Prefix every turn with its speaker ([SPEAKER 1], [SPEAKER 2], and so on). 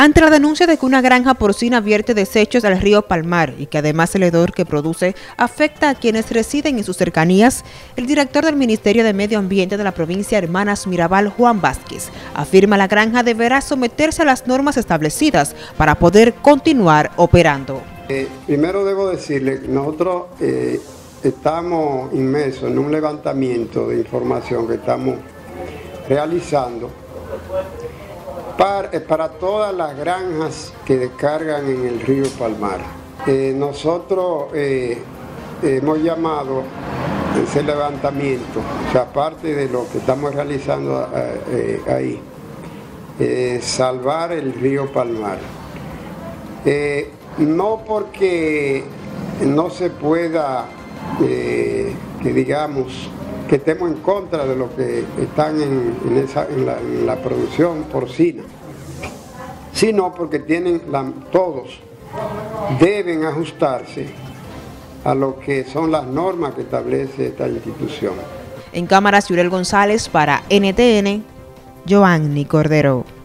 [SPEAKER 1] Ante la denuncia de que una granja porcina vierte desechos al río Palmar y que además el hedor que produce afecta a quienes residen en sus cercanías, el director del Ministerio de Medio Ambiente de la provincia Hermanas Mirabal, Juan Vázquez, afirma la granja deberá someterse a las normas establecidas para poder continuar operando.
[SPEAKER 2] Eh, primero debo decirle, nosotros eh, estamos inmersos en un levantamiento de información que estamos realizando eh, para, todas las granjas que descargan en el río Palmar. Eh, nosotros eh, hemos llamado ese levantamiento, o sea, aparte de lo que estamos realizando ahí, salvar el río Palmar. no porque no se pueda, digamos, que estemos en contra de lo que están en, la, producción porcina, sino porque tienen todos deben ajustarse a lo que son las normas que establece esta institución.
[SPEAKER 1] En cámara, Ciurel González para NTN, Joanny Cordero.